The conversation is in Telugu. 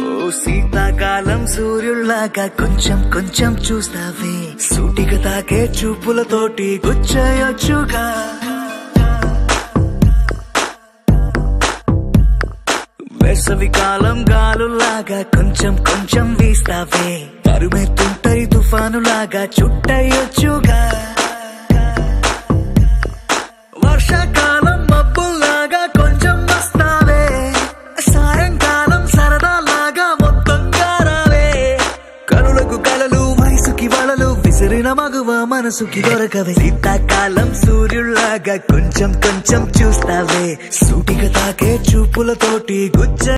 ఓ శీతాకాలం సూర్యుల్లాగా కొంచెం కొంచెం చూస్తావే. సూటిగా తాకే చూపులతోటి గుచ్చయొచ్చుగా. వేసవి కాలం గాలులాగా కొంచెం కొంచెం వీస్తావే. తరుమెత్తుంటరి తుఫానులాగా చుట్టయొచ్చుగా. విసిరిన మగువ మనసుకి దొరకవే. శీతాకాలం సూర్యుల్లాగా కొంచెం కొంచెం చూస్తావే. సూటిగా తాకే చూపులతోటి గుజ్జ